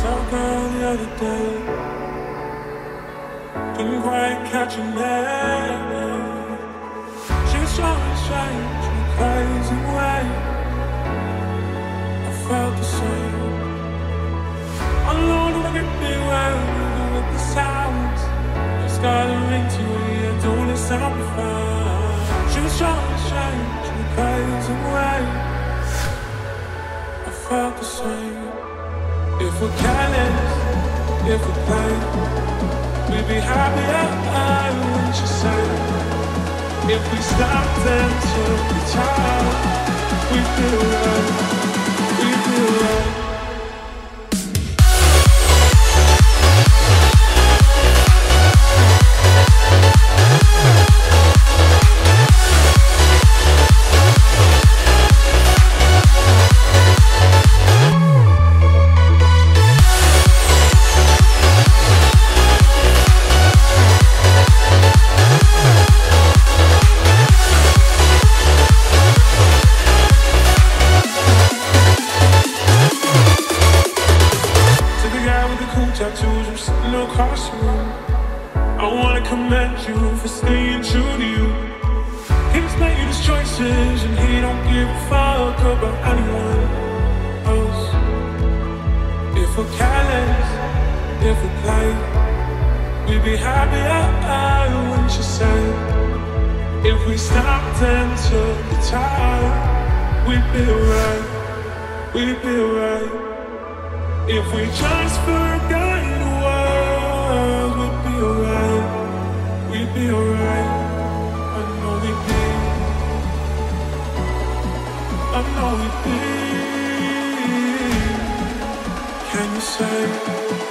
A girl the other day. Didn't quite catch her name. She was showing strange in a crazy way. I felt the same. Alone, look at me when with the sounds. Just got a ring to it, doing it amplified. She was showing strange in a crazy way. I felt the same. If we're careless, if we play, we'd be happier, wouldn't you say? If we stopped and took tattoos, I'm sitting across the room. I wanna commend you for staying true to you. He's made his choices and he don't give a fuck about anyone else. If we're careless, if we're play, we'd be happier, wouldn't you say? If we stopped and took the time, we'd be alright, we'd be alright. If we just be alright. I know we'd. I know we'd. Can you say?